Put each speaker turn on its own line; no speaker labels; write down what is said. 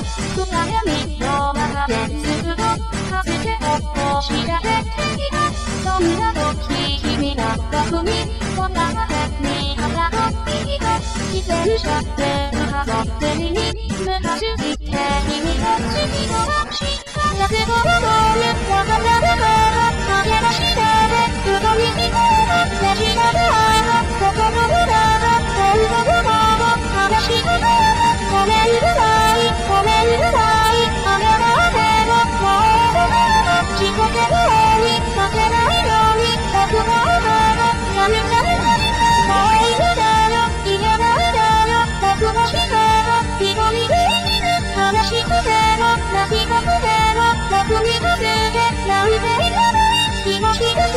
らしく悩みのままでずっとかせてほっとしられていたそんな時君た僕にこんなまで見放っていた自転車で向かってに昔って君たちにのしかなぜこの言ったから Thank you.